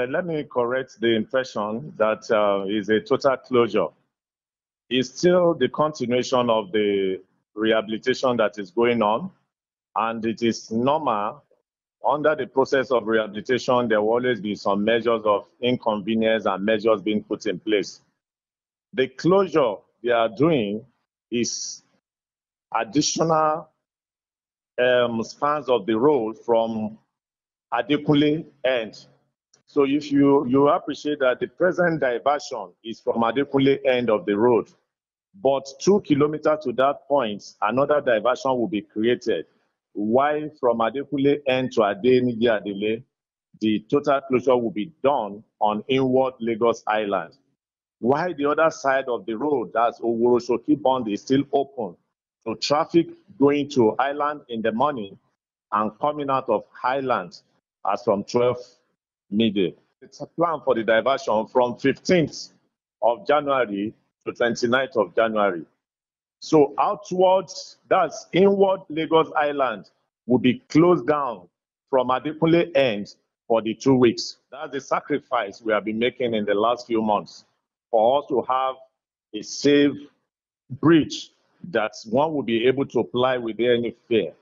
Uh, Let me correct the impression that uh, is a total closure. It's still the continuation of the rehabilitation that is going on, and it is normal. Under the process of rehabilitation, there will always be some measures of inconvenience and measures being put in place. The closure they are doing is additional um, spans of the road from Adekunle end so if you you appreciate that the present diversion is from Adekunle end of the road, but two kilometers to that point, another diversion will be created. Why from Adekunle end to Adeniji Adele, the total closure will be done on inward Lagos Island. Why the other side of the road, that's Oworonshoki Bond, is still open So traffic going to Island in the morning and coming out of Highland as from 12 midday. It's a plan for the diversion from 15th of January to 29th of January. So outwards, that's inward Lagos Island, will be closed down from Adekunle end for the two weeks. That's the sacrifice we have been making in the last few months for us to have a safe bridge that one will be able to apply without any fear.